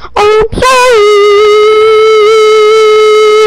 I'm sorry.